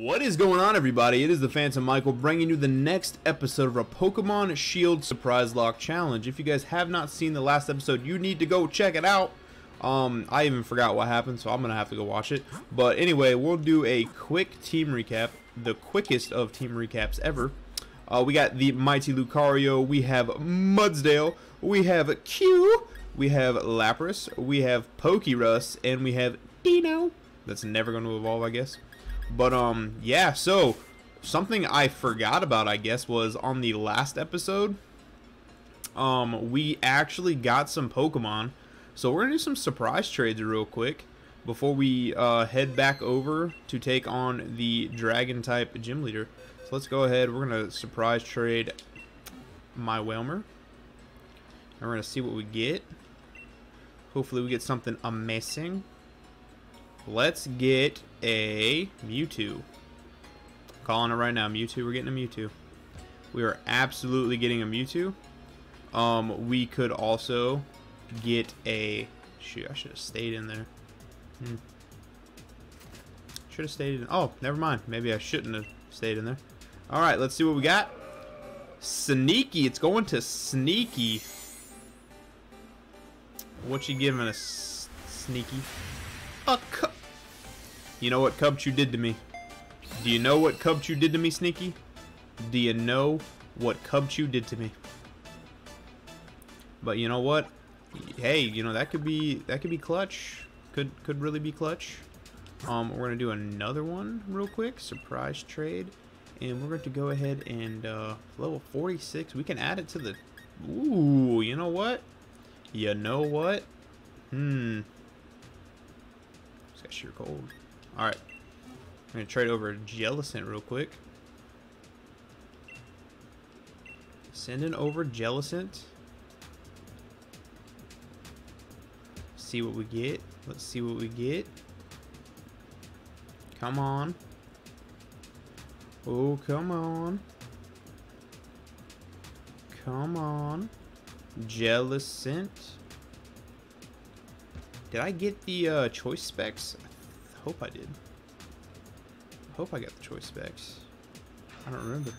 What is going on, everybody? It is the Phantom Michael bringing you the next episode of our Pokemon Shield Surprise Locke Challenge. If you guys have not seen the last episode, you need to go check it out. Um, I even forgot what happened, so I'm going to have to go watch it. But anyway, we'll do a quick team recap, the quickest of team recaps ever. Uh, we got the Mighty Lucario, we have Mudsdale, we have Q, we have Lapras, we have Pokerus, and we have Dino. That's never going to evolve, I guess. But um, yeah. So something I forgot about, I guess, was on the last episode. Um, we actually got some Pokemon, so we're gonna do some surprise trades real quick before we uh, head back over to take on the Dragon type gym leader. So let's go ahead. We're gonna surprise trade my Wailmer. And we're gonna see what we get. Hopefully, we get something amazing. Let's get a Mewtwo. Calling it right now, Mewtwo. We're getting a Mewtwo. We are absolutely getting a Mewtwo. Um, we could also get a... Shoot, I should have stayed in there. Hmm. Should have stayed in... Oh, never mind. Maybe I shouldn't have stayed in there. Alright, let's see what we got. Sneaky. It's going to Sneaky. What you giving us, Sneaky? You know what Cubchoo did to me? Do you know what Cubchoo did to me, Sneaky? Do you know what Cubchoo did to me? But you know what? Hey, you know that could be that could be clutch. Could could really be clutch. Um, we're gonna do another one real quick, surprise trade, and we're going to go ahead and uh, level 46. We can add it to the. Ooh, you know what? You know what? Hmm. It's got sheer cold. Alright. I'm going to trade over Jellicent real quick. Sending over Jellicent. See what we get. Let's see what we get. Come on. Oh, come on. Come on. Jellicent. Did I get the uh, choice specs? Hope I did. I hope I got the choice specs. I don't remember.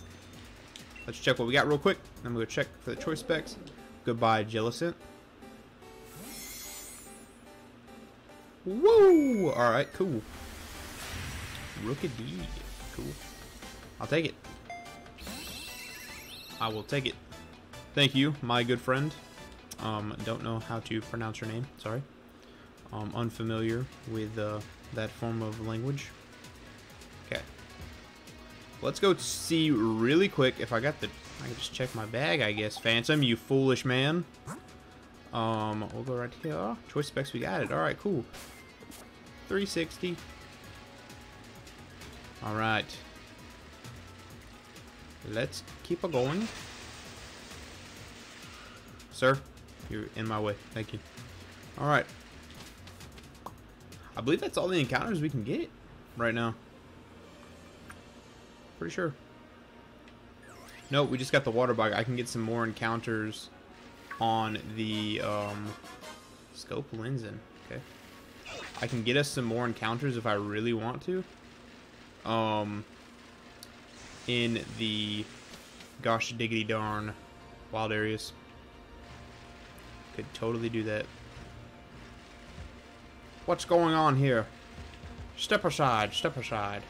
Let's check what we got real quick. I'm to check for the choice specs. Goodbye, Jellicent. Woo! Alright, cool. Rookidee. Cool. I'll take it. I will take it. Thank you, my good friend. Um, don't know how to pronounce your name. Sorry. Um, unfamiliar with uh, that form of language. Okay. Let's go see really quick if I got the... I can just check my bag, I guess. Phantom, you foolish man. Um, we'll go right here. Choice specs, we got it. Alright, cool. 360. Alright. Let's keep it going. Sir, you're in my way. Thank you. Alright. I believe that's all the encounters we can get right now. Pretty sure. No, we just got the water bug. I can get some more encounters on the um, scope lens in. Okay. I can get us some more encounters if I really want to. Um, in the gosh diggity darn wild areas. Could totally do that. What's going on here? Step aside, step aside.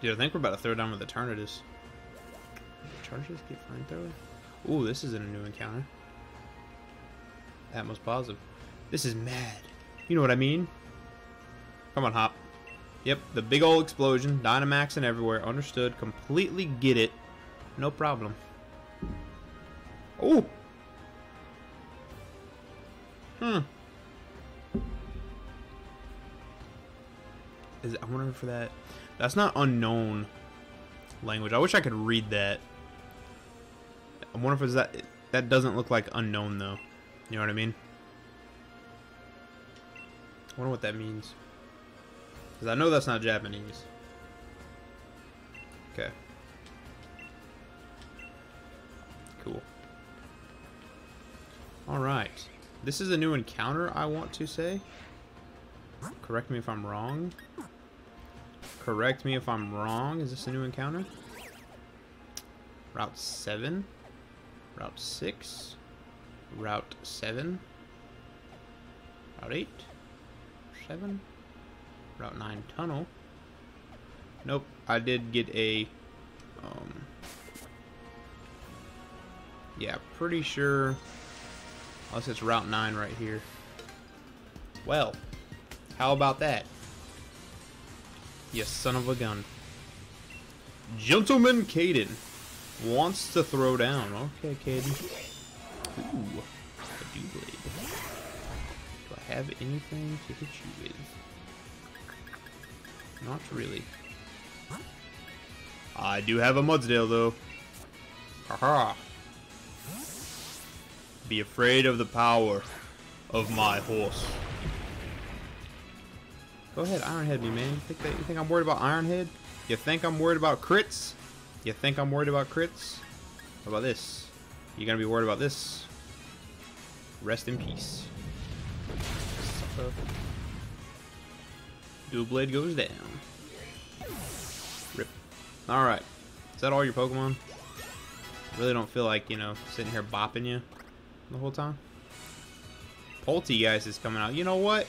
Dude, I think we're about to throw down with Eternatus. Charges get flamethrower? Ooh, this isn't a new encounter. Atmos positive. This is mad. You know what I mean? Come on, Hop. Yep, the big old explosion, Dynamax and everywhere. Understood. Completely get it. No problem. Oh! Hmm. Is I wonder for that. That's not unknown language. I wish I could read that. I wonder if it's that. That doesn't look like unknown though. You know what I mean? I wonder what that means. Because I know that's not Japanese. Okay. Cool. Alright. This is a new encounter, I want to say. Correct me if I'm wrong. Correct me if I'm wrong. Is this a new encounter? Route 7. Route 6. Route 7. Route 8. 7. Route 9 tunnel. Nope. I did get a... Um, yeah, pretty sure... Unless it's Route 9 right here. Well, how about that? You son of a gun. Gentleman Caden wants to throw down. Okay, Caden. Ooh, a blade. Do I have anything to hit you with? Not really. I do have a Mudsdale, though. Haha. Be afraid of the power of my horse. Go ahead, Ironhead me, man. You think that you think I'm worried about Ironhead? You think I'm worried about crits? You think I'm worried about crits? What about this? You gonna be worried about this? Rest in peace. Doublade goes down. Rip. Alright. Is that all your Pokemon? really don't feel like, you know, sitting here bopping you the whole time. Polteageist is coming out. You know what?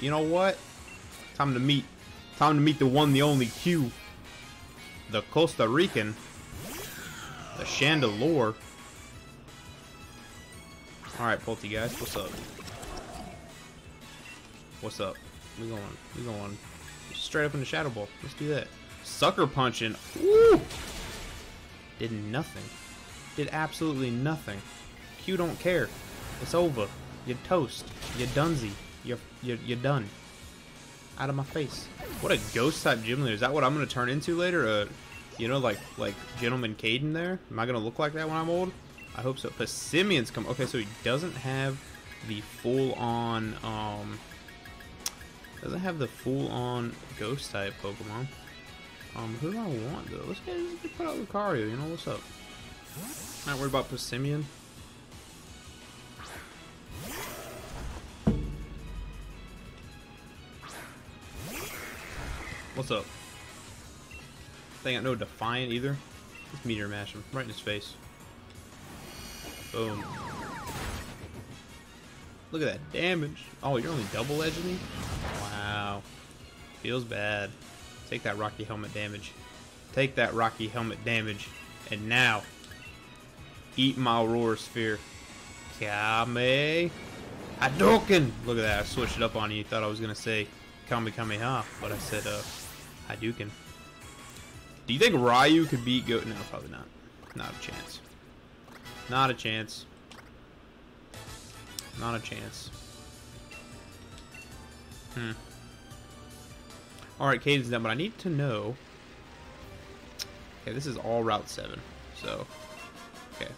You know what? Time to meet. Time to meet the one, the only Q. The Costa Rican. The Chandelure. Alright, Polteageist, what's up? What's up? We going, we going straight up in the Shadow Ball. Let's do that. Sucker punching. Woo! Did nothing. Did absolutely nothing. Q don't care. It's over. You're toast. You're dunsy. You're, you're, you're done out of my face. What a ghost type gym leader. Is that what I'm going to turn into later? Uh, you know, like like Gentleman Caden there? Am I going to look like that when I'm old? I hope so. Passimian's come. Okay, so he doesn't have the full-on, um, doesn't have the full-on ghost type Pokemon. Um, who do I want though? Let's get let's put out Lucario. You know what's up? Not worried about Passimian. What's up? They got no Defiant either. Let's Meteor Mash him right in his face. Boom. Look at that damage. Oh, you're only double edging me? Wow. Feels bad. Take that Rocky Helmet damage. Take that Rocky Helmet damage. And now, eat my Aura Sphere. Kame. Hadouken! Look at that, I switched it up on you. Thought I was going to say Kame Kameha, but I said, uh, Hadouken. Do you think Ryu could beat Goat? No, probably not. Not a chance. Not a chance. Not a chance. Hmm. Alright, Caden's done, but I need to know... Okay, this is all Route 7, so... Okay.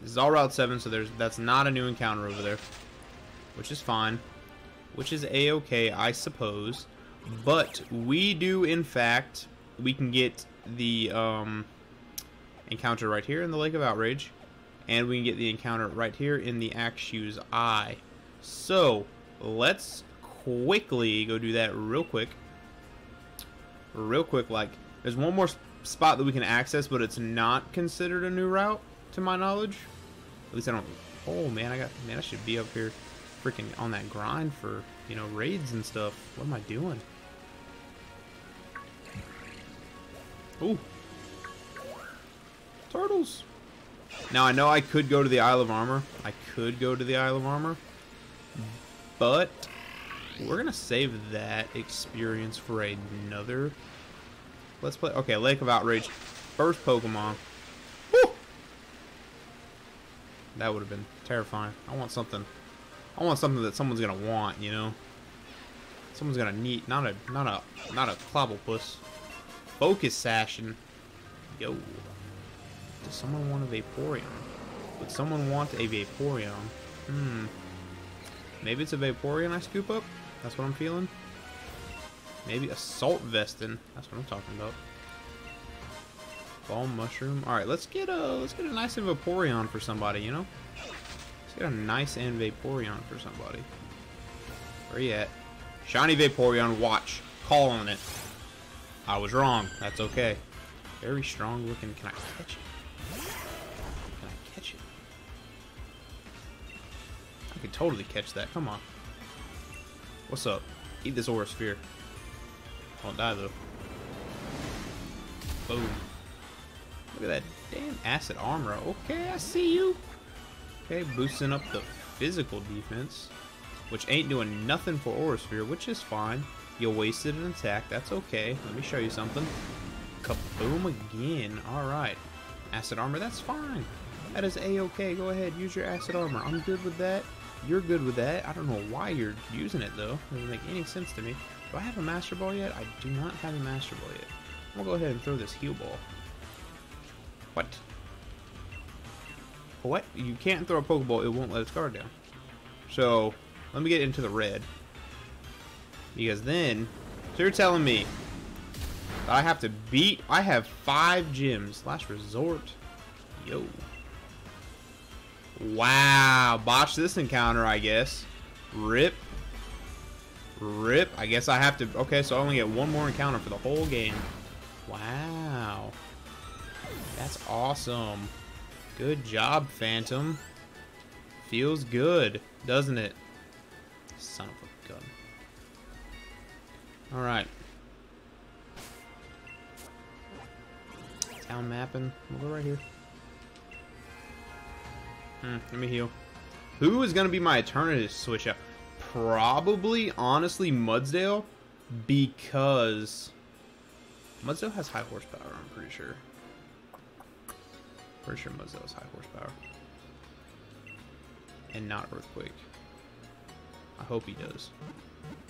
This is all Route 7, so there's that's not a new encounter over there. Which is fine. Which is a-okay, I suppose. But we do, in fact, we can get the um, encounter right here in the Lake of Outrage. And we can get the encounter right here in the Axew's Eye. So, let's quickly go do that real quick. Real quick, like, there's one more spot that we can access, but it's not considered a new route, to my knowledge. At least I don't... Oh, man, I got... Man, I should be up here freaking on that grind for, you know, raids and stuff. What am I doing? Ooh. Turtles. Now, I know I could go to the Isle of Armor. I could go to the Isle of Armor. But we're going to save that experience for another... Let's play... Okay, Lake of Outrage. First Pokemon. Woo! That would have been terrifying. I want something... I want something that someone's going to want, you know? Someone's going to need... Not a... Not a... Not a Clobbopus. Focus Session. Yo. Does someone want a Vaporeon? Would someone want a Vaporeon? Hmm. Maybe it's a Vaporeon I scoop up? That's what I'm feeling. Maybe Assault Vestin. That's what I'm talking about. Balm Mushroom. Alright, let's get a let's get a nice Vaporeon for somebody, you know? Let's get a nice and Vaporeon for somebody. Where you at? Shiny Vaporeon, watch. Call on it. I was wrong. That's okay. Very strong looking. Can I catch it? Can I catch it? I could totally catch that. Come on. What's up? Eat this Aura Sphere. Don't die though. Boom. Look at that damn acid armor. Okay, I see you. Okay, boosting up the physical defense. Which ain't doing nothing for Aura Sphere, which is fine. You wasted an attack. That's okay. Let me show you something. Kaboom again. Alright. Acid armor, that's fine. That is a-okay. Go ahead, use your acid armor. I'm good with that. You're good with that. I don't know why you're using it, though. It doesn't make any sense to me. Do I have a Master Ball yet? I do not have a Master Ball yet. I'm gonna go ahead and throw this Heal Ball. What? What? You can't throw a Pokeball, it won't let its guard down. So, let me get into the red. Because then, so you're telling me I have to beat, I have five gyms. Last resort. Yo. Wow, botch this encounter, I guess. Rip. Rip. I guess I have to, okay, so I only get one more encounter for the whole game. Wow. That's awesome. Good job, Phantom. Feels good, doesn't it? Son of a gun. Alright. Town mapping. We'll go right here. Hmm, let me heal. Who is going to be my alternative switch up? Probably, honestly, Mudsdale. Because... Mudsdale has high horsepower, I'm pretty sure. Pretty sure Mudsdale has high horsepower. And not Earthquake. I hope he does.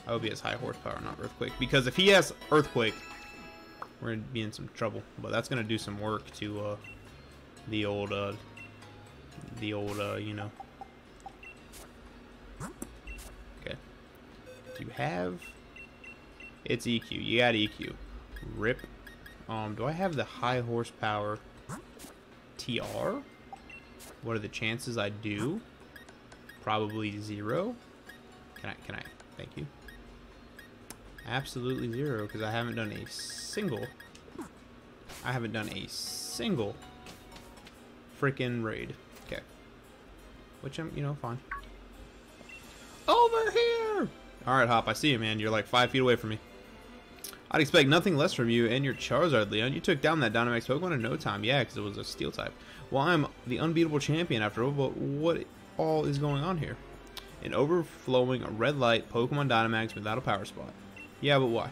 I hope he has high horsepower, not Earthquake. Because if he has Earthquake, we're to be in some trouble. But that's going to do some work to uh, the old, uh, the old, uh, you know. Okay. Do you have... It's EQ. You got EQ. Rip. Um, do I have the high horsepower TR? What are the chances I do? Probably zero. Can I, can I, thank you. Absolutely zero, because I haven't done a single, I haven't done a single freaking raid. Okay. Which I'm, you know, fine. Over here! Alright, Hop, I see you, man. You're like five feet away from me. I'd expect nothing less from you and your Charizard, Leon. You took down that Dynamax Pokemon in no time. Yeah, because it was a Steel type. Well, I'm the unbeatable champion after all, but what all is going on here? An overflowing red light Pokemon Dynamax without a power spot. Yeah, but why?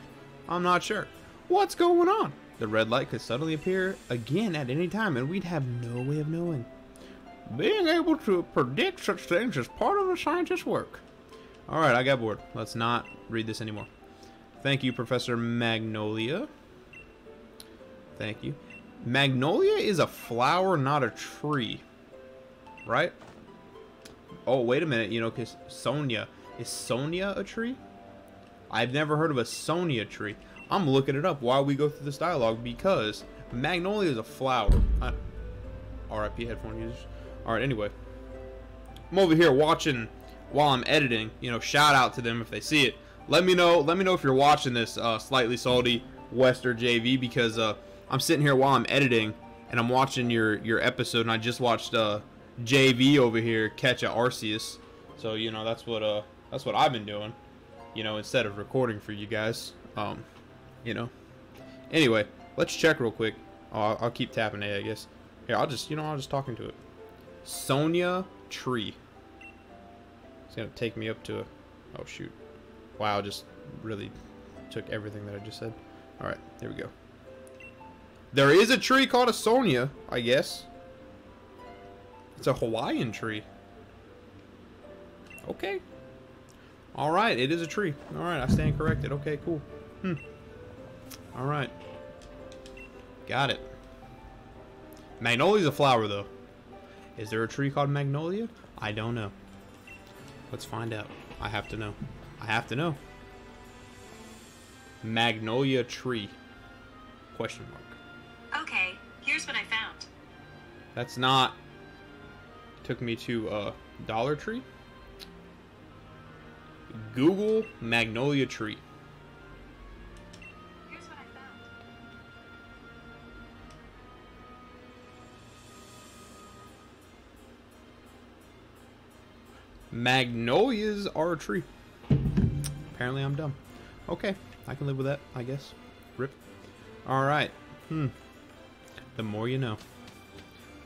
I'm not sure. What's going on? The red light could suddenly appear again at any time, and we'd have no way of knowing. Being able to predict such things is part of a scientist's work. Alright, I got bored. Let's not read this anymore. Thank you, Professor Magnolia. Thank you. Magnolia is a flower, not a tree. Right? Oh, wait a minute. You know, because Sonia. Is Sonia a tree? I've never heard of a Sonia tree. I'm looking it up while we go through this dialogue because Magnolia is a flower. I, RIP headphone users. Alright, anyway. I'm over here watching while I'm editing. You know, shout out to them if they see it. Let me know. Let me know if you're watching this uh, slightly salty Wester JV because uh, I'm sitting here while I'm editing and I'm watching your your episode and I just watched uh, JV over here catch a Arceus. So you know that's what uh that's what I've been doing. You know instead of recording for you guys. Um, you know. Anyway, let's check real quick. I'll, keep tapping A, I guess. Here, I'll just you know I'll just talk into it. Sonia Tree. It's gonna take me up to a. Oh shoot. Wow, just really took everything that I just said. Alright, here we go. There is a tree called a Sonia, I guess. It's a Hawaiian tree. Okay. Alright, it is a tree. Alright, I stand corrected. Okay, cool. Hmm. Alright. Got it. Magnolia's a flower, though. Is there a tree called Magnolia? I don't know. Let's find out. I have to know. I have to know. Magnolia tree. Question mark. Okay, here's what I found. That's not. Took me to uh, Dollar Tree. Google Magnolia Tree. Here's what I found. Magnolias are a tree. Apparently I'm dumb. Okay, I can live with that, I guess. Rip. Alright. Hmm. The more you know.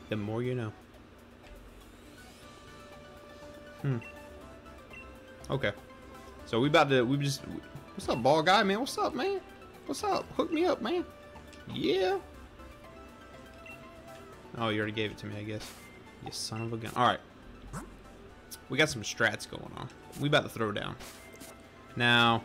The more you know. Hmm. Okay. So we about to, we just, what's up, ball guy, man? What's up, man? What's up? Hook me up, man. Yeah. Oh, you already gave it to me, I guess. You son of a gun. Alright. We got some strats going on. We about to throw down. Now,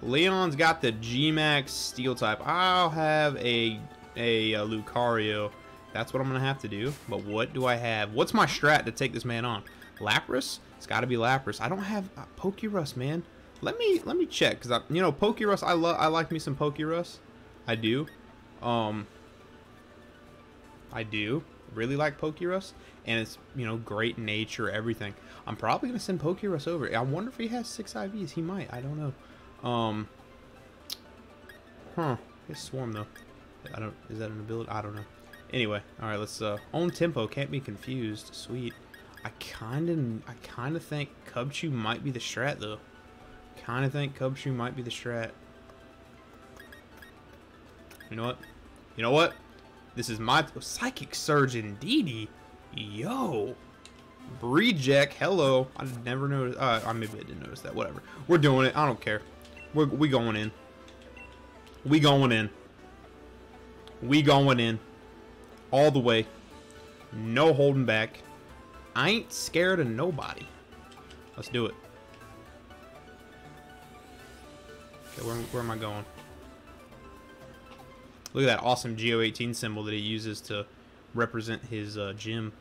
Leon's got the G-Max steel type. I'll have a, a, a Lucario. That's what I'm going to have to do. But what do I have? What's my strat to take this man on? Lapras? It's got to be Lapras. I don't have uh, Pokerus, man. Let me let me check cuz I you know Pokerus I love I like me some Pokerus. I do. Um I do really like Pokerus and it's, you know, great nature, everything. I'm probably to send Pokerus over. I wonder if he has 6 IVs. He might. I don't know. Um Huh. His swarm though. I don't is that an ability? I don't know. Anyway, all right, let's uh own tempo, can't be confused. Sweet. I kind of, I kind of think Cubchoo might be the strat though. Kind of think Cubchoo might be the strat. You know what? You know what? This is my psychic surge indeedy. Yo, reject. Hello. I never noticed. Uh, I maybe I didn't notice that. Whatever. We're doing it. I don't care. We're we going in. We going in. We going in. All the way. No holding back. I ain't scared of nobody. Let's do it. Okay, where, where am I going? Look at that awesome Geo18 symbol that he uses to represent his uh, gym.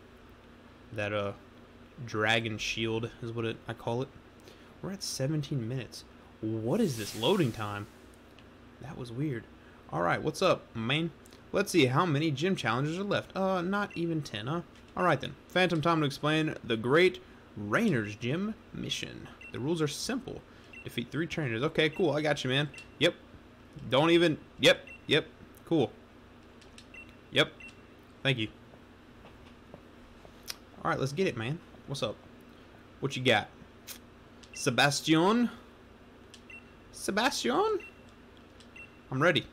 That uh, dragon shield is what it, I call it. We're at 17 minutes. What is this loading time? That was weird. Alright, what's up, man? Let's see how many gym challenges are left. Uh, not even 10, huh? Alright then, Phantom time to explain the Great Raihan's Gym mission. The rules are simple. Defeat three trainers. Okay, cool, I got you, man. Yep. Don't even... Yep, yep. Cool. Yep. Thank you. Alright, let's get it, man. What's up? What you got? Sebastian? Sebastian? I'm ready.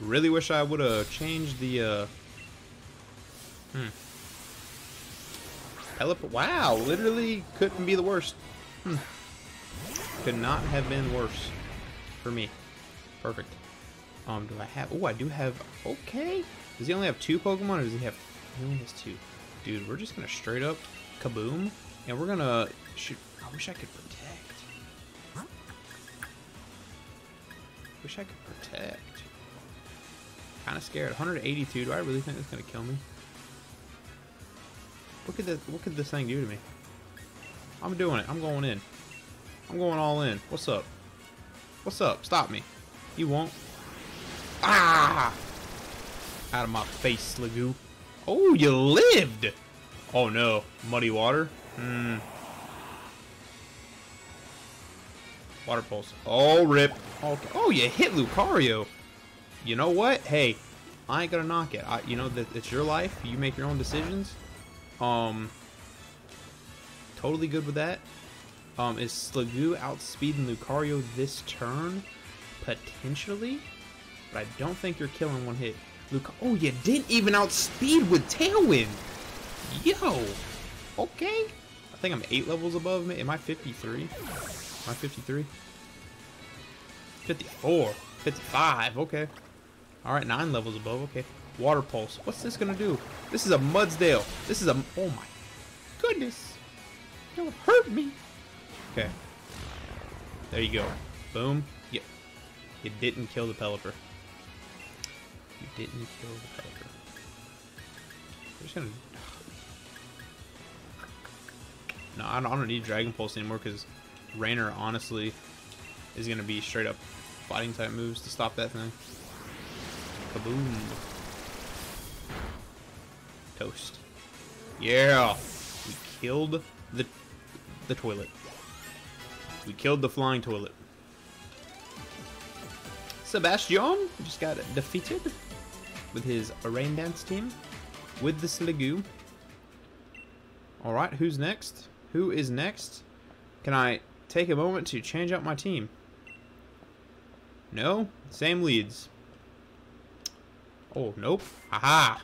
Really wish I would have changed the, uh... Hmm. Wow, literally couldn't be the worst. Hmm. Could not have been worse for me. Perfect. Um, do I have... Oh, I do have... Okay. Does he only have two Pokemon, or does he have... He only has two. Dude, we're just gonna straight up kaboom, and we're gonna... Shoot, I wish I could protect. Wish I could protect. Kind of scared. 182. Do I really think that's gonna kill me? What could this, what could this thing do to me? I'm doing it. I'm going in. I'm going all in. What's up? What's up? Stop me. You won't. Ah! Out of my face, Sliggoo. Oh, you lived! Oh no. Muddy water? Hmm. Water pulse. Oh, rip. Okay. Oh, you hit Lucario. You know what? Hey, I ain't gonna knock it. I, you know that it's your life. You make your own decisions. Um, totally good with that. Um, is Sliggoo outspeeding Lucario this turn? Potentially, but I don't think you're killing one hit. Luca oh, you didn't even outspeed with Tailwind. Yo, okay. I think I'm eight levels above me. Am I 53? Am I 53? 54. 55. Okay. All right, nine levels above. Okay. Water pulse. What's this gonna do? This is a Mudsdale. This is a. Oh my goodness! Don't hurt me. Okay. There you go. Boom. Yeah. You didn't kill the Pelipper. You didn't kill the Pelipper. We're just gonna. No, I don't, I don't need Dragon Pulse anymore because Raihan honestly is gonna be straight up fighting type moves to stop that thing. Kaboom. Toast. Yeah! We killed the the toilet. We killed the flying toilet. Sebastian just got defeated with his rain dance team with the Sliggoo. Alright, who's next? Who is next? Can I take a moment to change out my team? No? Same leads. Oh, nope. Aha!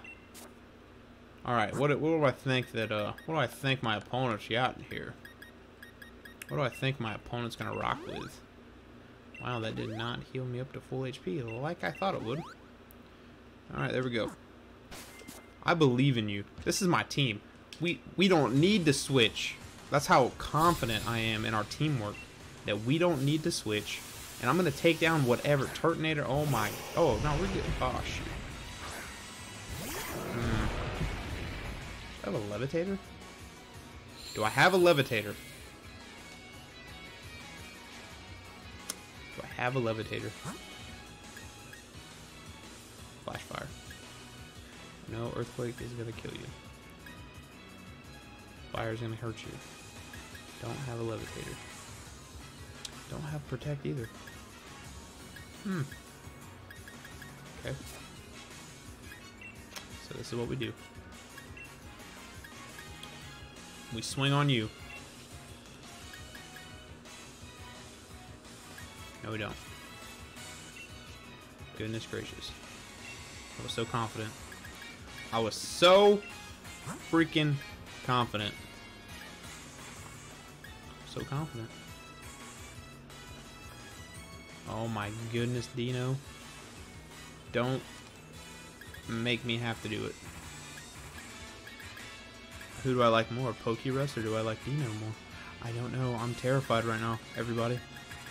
Alright, what, what do I think that, uh, what do I think my opponent's got in here? What do I think my opponent's gonna rock with? Wow, that did not heal me up to full HP like I thought it would. Alright, there we go. I believe in you. This is my team. We we don't need to switch. That's how confident I am in our teamwork. That we don't need to switch. And I'm to take down whatever. Turtonator. Oh my. Oh, no, we're good. Oh, shoot. Have a levitator? Do I have a levitator? Do I have a levitator? Flash fire. No, earthquake is gonna kill you. Fire is gonna hurt you. Don't have a levitator. Don't have protect either. Hmm. Okay. So this is what we do. We swing on you. No, we don't. Goodness gracious. I was so confident. I was so freaking confident. So confident. Oh my goodness, Dino. Don't make me have to do it. Who do I like more, Pokerus or do I like Dino more? I don't know. I'm terrified right now, everybody.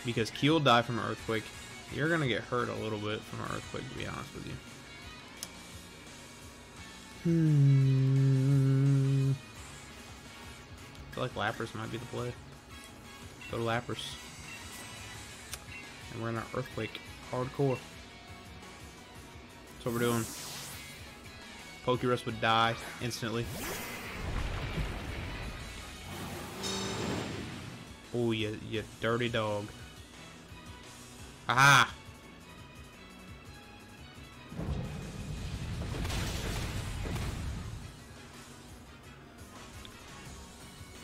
Because Keel die from an earthquake. You're going to get hurt a little bit from an earthquake, to be honest with you. Hmm. I feel like Lapras might be the play. Go to Lapras. And we're in an earthquake. Hardcore. That's what we're doing. Pokerus would die instantly. Oh, you, you dirty dog. Aha!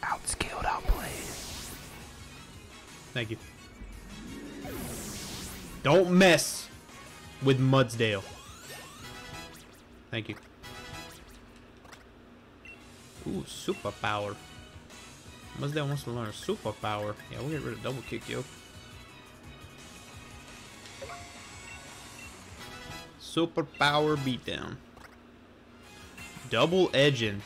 Outskilled, outplayed. Thank you. Don't mess with Mudsdale. Thank you. Ooh, superpower. Mudsdale wants to learn superpower. Yeah, we'll get rid of double kick, yo. Superpower beatdown. Double edging.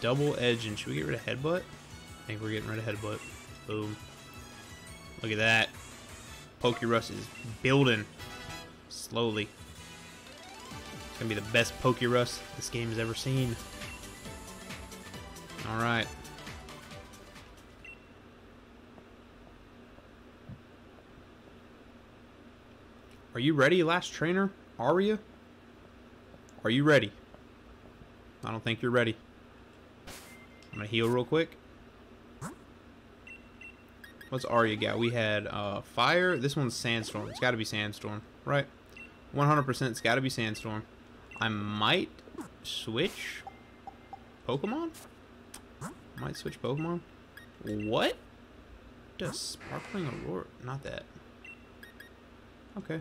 Double edging. Should we get rid of headbutt? I think we're getting rid of headbutt. Boom. Look at that. Pokerus is building slowly. It's gonna be the best Pokerus this game has ever seen. Alright. Are you ready, last trainer? Are you? Are you ready? I don't think you're ready. I'm gonna heal real quick. What's Arya got? We had uh, fire. This one's sandstorm. It's got to be sandstorm, right? 100%. It's got to be sandstorm. I might switch Pokemon. Might switch Pokemon. What? Does sparkling aurora? Not that. Okay.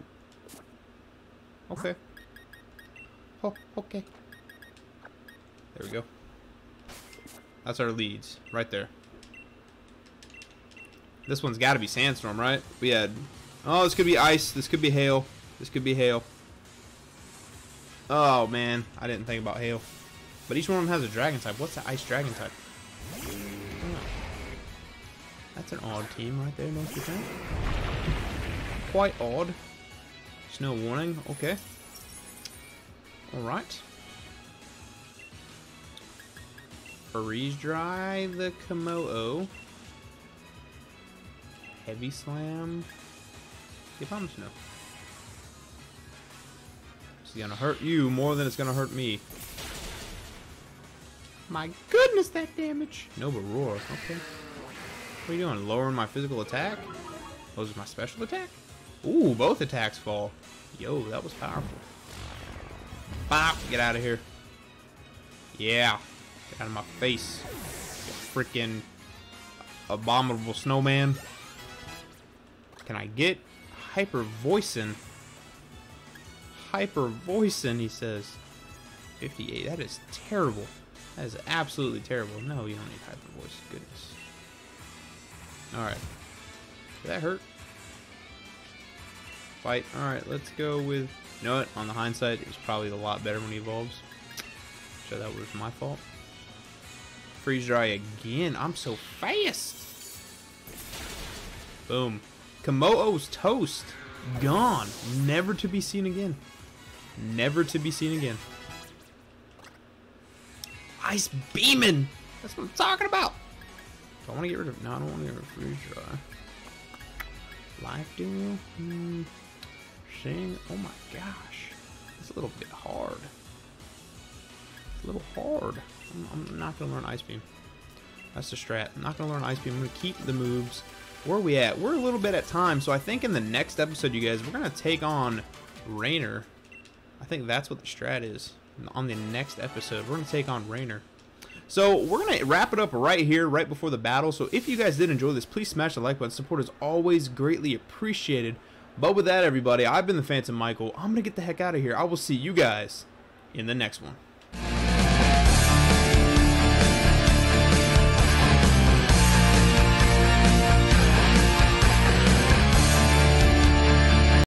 Okay. Oh, okay. There we go. That's our leads, right there. This one's got to be sandstorm, right? We had... Oh, this could be ice. This could be hail. This could be hail. Oh, man. I didn't think about hail. But each one of them has a dragon type. What's the ice dragon type? That's an odd team right there, don't you think? Quite odd. Snow warning. Okay. Alright. Freeze dry the Kommo-o. Heavy Slam. Give him snow. It's gonna hurt you more than it's gonna hurt me. My goodness, that damage! Noble Roar. Okay. What are you doing? Lowering my physical attack? Those are my special attack? Ooh, both attacks fall. Yo, that was powerful. Bop! Get out of here. Yeah. Get out of my face. Freaking abominable snowman. Can I get hyper voicing? Hyper voicing, he says. 58. That is terrible. That is absolutely terrible. No, you don't need hyper voice. Goodness. Alright. Did that hurt? Fight. Alright, let's go with... You know what? On the hindsight, it's probably a lot better when he evolves. So that was my fault. Freeze dry again. I'm so fast. Boom. Kommo-o's toast. Gone. Never to be seen again. Never to be seen again. Ice beaming. That's what I'm talking about. Do I want to get rid of... No, I don't want to get rid of freeze dry. Life duel? Hmm. Sing? Oh my gosh. It's a little bit hard. It's a little hard. I'm, I'm not going to learn Ice Beam. That's the strat. I'm not going to learn Ice Beam. I'm going to keep the moves. Where are we at? We're a little bit at time, so I think in the next episode, you guys, we're going to take on Raihan. I think that's what the strat is. On the next episode, we're going to take on Raihan. So we're going to wrap it up right here, right before the battle. So if you guys did enjoy this, please smash the like button. Support is always greatly appreciated. But with that, everybody, I've been the Phantom Michael. I'm going to get the heck out of here. I will see you guys in the next one.